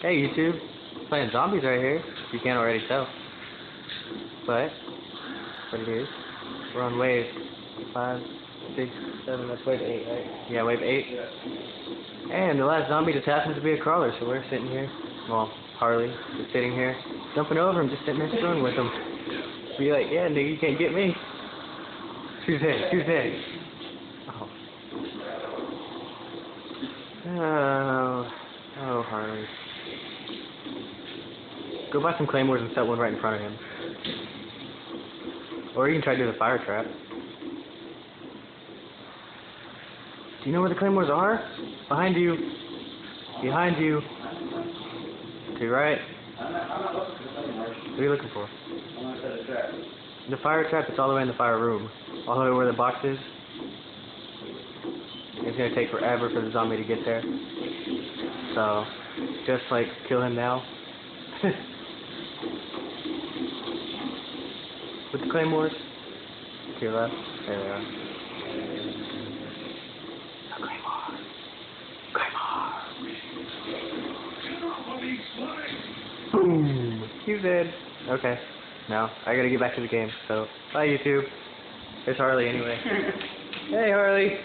Hey YouTube, playing zombies right here, you can't already tell. But, what it is, we're on wave 5, 6, 7, that's wave 8, right? Yeah, wave 8. And the last zombie just happens to be a crawler, so we're sitting here, well, Harley, just sitting here, jumping over him, just sitting there screwing with him. Be like, yeah, nigga, you can't get me. Who's that? Who's that? Oh, oh, Harley. Go buy some claymores and set one right in front of him. Or you can try to do the fire trap. Do you know where the claymores are? Behind you. Behind you. To your right. What are you looking for? The fire trap is all the way in the fire room. All the way where the box is. It's gonna take forever for the zombie to get there. So, just like kill him now. With the claymores. To your left. There they are. The claymore. Claymore. Boom. He's dead. Okay. Now, I gotta get back to the game. So, bye YouTube. It's Harley anyway. hey Harley.